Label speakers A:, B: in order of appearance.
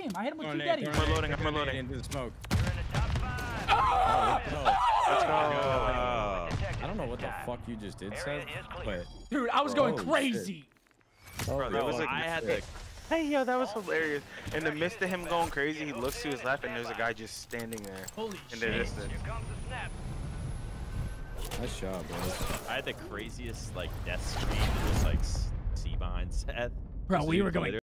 A: see him. I hit him with two
B: Nate,
A: daddies.
B: come
C: reloading, I'm reloading.
B: Into the smoke.
A: Oh!
C: Let's go.
B: I don't know what the fuck you just did, Seth, but
A: Dude, I was going crazy.
C: Bro, that was like,
D: I had the
C: hey, yo, that was hilarious. In the midst of him going crazy, he looks to his left and there's a guy just standing there
A: Holy
C: in the
A: shit.
C: distance.
B: nice job, bro.
D: I had the craziest like death screen to just like see behind Seth.
A: Bro, we were going